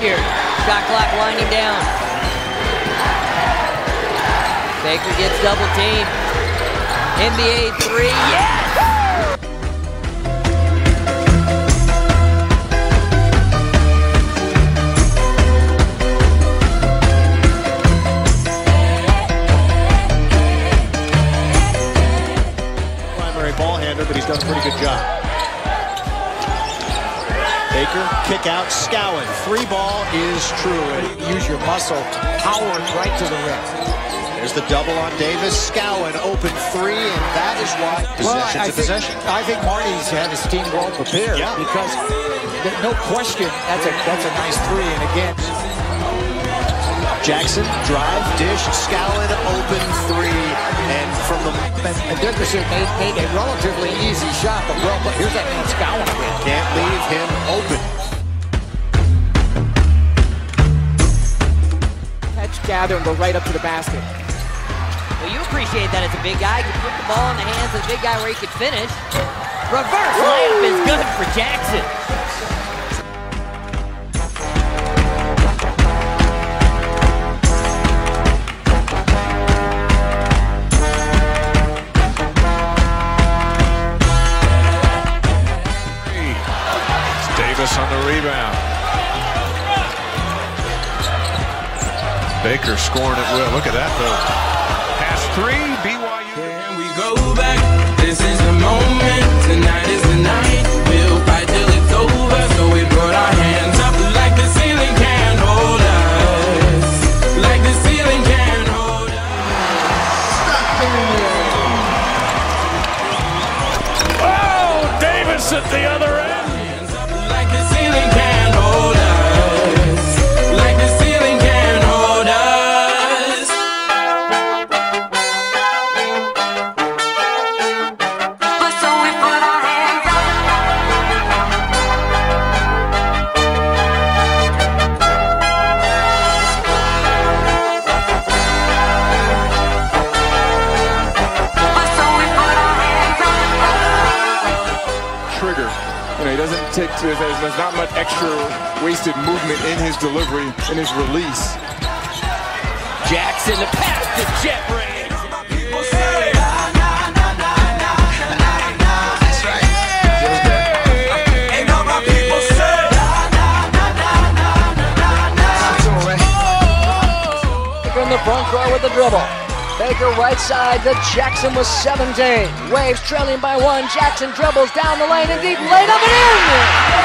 here. Shot clock winding down. Baker gets double teamed. NBA three. Yes! Primary ball handler, but he's done a pretty good job. Baker, kick out, Skouen. Three ball is true. Use your muscle. Howard right to the rim. There's the double on Davis. Skouen open three, and that is why possession's I a think, possession. I think Marty's had his team well prepared Yeah. because no question that's a that's a nice three. And again, Jackson, drive, dish, Skouen open three, and from the and, and Dickerson made, made a relatively easy shot, but well, but here's that gather, and go right up to the basket. Well, you appreciate that as a big guy. You put the ball in the hands of the big guy where he could finish. Reverse layup is good for Jackson. Davis on the rebound. Baker scoring it will. Look at that though. Pass three, BYU. Know, he doesn't there's, there's not much extra wasted movement in his delivery, in his release. Jackson, the pass to Jett Ray. In the front row with the dribble. Baker right side to Jackson with 17. Waves trailing by one. Jackson dribbles down the lane and deep. Laid up and in.